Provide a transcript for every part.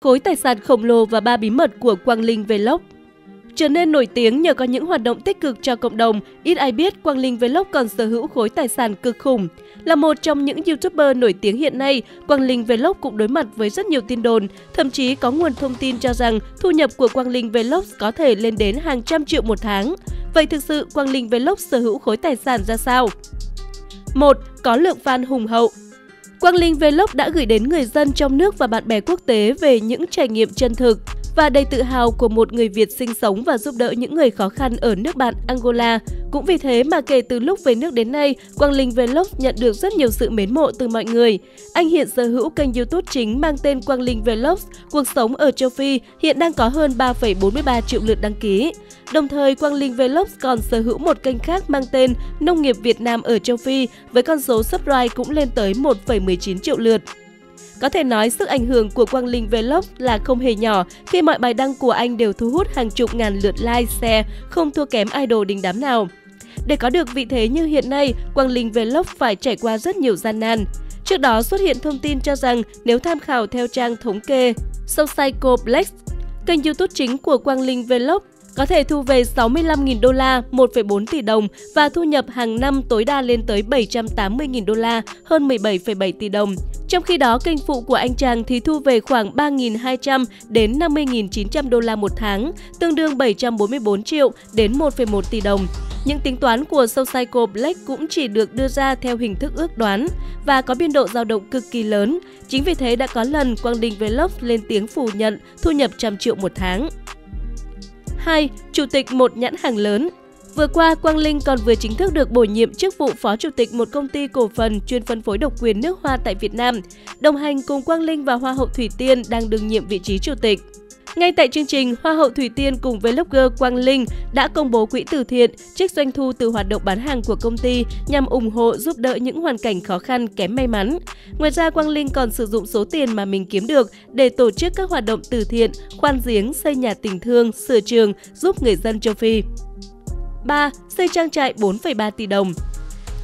khối tài sản khổng lồ và ba bí mật của Quang Linh Vlog. Trở nên nổi tiếng nhờ có những hoạt động tích cực cho cộng đồng, ít ai biết Quang Linh Vlog còn sở hữu khối tài sản cực khủng. Là một trong những YouTuber nổi tiếng hiện nay, Quang Linh Vlog cũng đối mặt với rất nhiều tin đồn, thậm chí có nguồn thông tin cho rằng thu nhập của Quang Linh Vlog có thể lên đến hàng trăm triệu một tháng. Vậy thực sự Quang Linh Vlog sở hữu khối tài sản ra sao? 1. Có lượng fan hùng hậu Quang Linh Vlog đã gửi đến người dân trong nước và bạn bè quốc tế về những trải nghiệm chân thực và đầy tự hào của một người Việt sinh sống và giúp đỡ những người khó khăn ở nước bạn Angola. Cũng vì thế mà kể từ lúc về nước đến nay, Quang Linh Vlog nhận được rất nhiều sự mến mộ từ mọi người. Anh hiện sở hữu kênh YouTube chính mang tên Quang Linh Vlog, cuộc sống ở châu Phi, hiện đang có hơn 3,43 triệu lượt đăng ký. Đồng thời, Quang Linh Vlog còn sở hữu một kênh khác mang tên Nông nghiệp Việt Nam ở châu Phi với con số subscribe cũng lên tới 1,19 triệu lượt. Có thể nói sức ảnh hưởng của Quang Linh Vlog là không hề nhỏ khi mọi bài đăng của anh đều thu hút hàng chục ngàn lượt like, share, không thua kém idol đình đám nào. Để có được vị thế như hiện nay, Quang Linh Vlog phải trải qua rất nhiều gian nan. Trước đó xuất hiện thông tin cho rằng nếu tham khảo theo trang thống kê Socico Black, kênh YouTube chính của Quang Linh Vlog có thể thu về 65.000 đô la, 1,4 tỷ đồng và thu nhập hàng năm tối đa lên tới 780.000 đô la, hơn 17,7 tỷ đồng. Trong khi đó, kênh phụ của anh chàng thì thu về khoảng 3.200 đến 50.900 đô la một tháng, tương đương 744 triệu đến 1,1 tỷ đồng. Những tính toán của SoulCycle Black cũng chỉ được đưa ra theo hình thức ước đoán và có biên độ dao động cực kỳ lớn. Chính vì thế đã có lần Quang Đình Vlog lên tiếng phủ nhận thu nhập trăm triệu một tháng. 2. Chủ tịch một nhãn hàng lớn Vừa qua, Quang Linh còn vừa chính thức được bổ nhiệm chức vụ Phó Chủ tịch một công ty cổ phần chuyên phân phối độc quyền nước hoa tại Việt Nam. Đồng hành cùng Quang Linh và Hoa hậu Thủy Tiên đang đương nhiệm vị trí Chủ tịch. Ngay tại chương trình, Hoa hậu Thủy Tiên cùng với blogger Quang Linh đã công bố quỹ từ thiện trích doanh thu từ hoạt động bán hàng của công ty nhằm ủng hộ giúp đỡ những hoàn cảnh khó khăn kém may mắn. Ngoài ra, Quang Linh còn sử dụng số tiền mà mình kiếm được để tổ chức các hoạt động từ thiện, khoan giếng, xây nhà tình thương, sửa trường, giúp người dân châu Phi. 3. Xây trang trại 4,3 tỷ đồng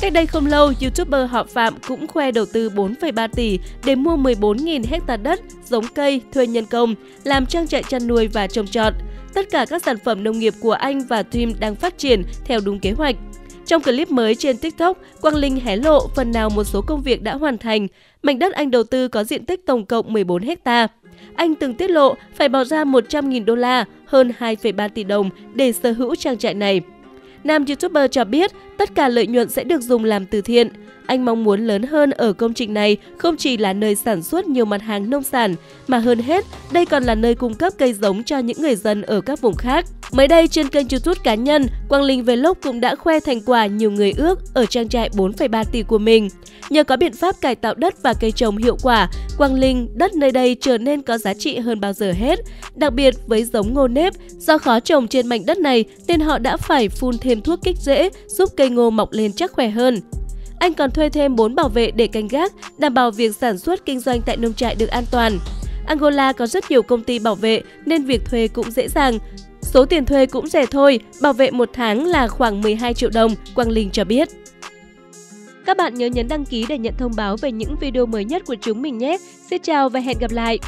Cách đây không lâu, YouTuber họ Phạm cũng khoe đầu tư 4,3 tỷ để mua 14.000 hecta đất, giống cây, thuê nhân công, làm trang trại chăn nuôi và trồng trọt. Tất cả các sản phẩm nông nghiệp của anh và team đang phát triển theo đúng kế hoạch. Trong clip mới trên TikTok, Quang Linh hé lộ phần nào một số công việc đã hoàn thành. Mảnh đất anh đầu tư có diện tích tổng cộng 14 hecta. Anh từng tiết lộ phải bỏ ra 100.000 đô la, hơn 2,3 tỷ đồng để sở hữu trang trại này. Nam YouTuber cho biết tất cả lợi nhuận sẽ được dùng làm từ thiện. Anh mong muốn lớn hơn ở công trình này không chỉ là nơi sản xuất nhiều mặt hàng nông sản, mà hơn hết, đây còn là nơi cung cấp cây giống cho những người dân ở các vùng khác. Mới đây trên kênh YouTube cá nhân, Quang Linh Vlog cũng đã khoe thành quả nhiều người ước ở trang trại 4,3 tỷ của mình. Nhờ có biện pháp cải tạo đất và cây trồng hiệu quả, Quang Linh, đất nơi đây trở nên có giá trị hơn bao giờ hết. Đặc biệt với giống ngô nếp, do khó trồng trên mảnh đất này nên họ đã phải phun thêm thuốc kích rễ giúp cây ngô mọc lên chắc khỏe hơn. Anh còn thuê thêm 4 bảo vệ để canh gác, đảm bảo việc sản xuất kinh doanh tại nông trại được an toàn. Angola có rất nhiều công ty bảo vệ nên việc thuê cũng dễ dàng. Số tiền thuê cũng rẻ thôi, bảo vệ một tháng là khoảng 12 triệu đồng, Quang Linh cho biết. Các bạn nhớ nhấn đăng ký để nhận thông báo về những video mới nhất của chúng mình nhé. Xin chào và hẹn gặp lại!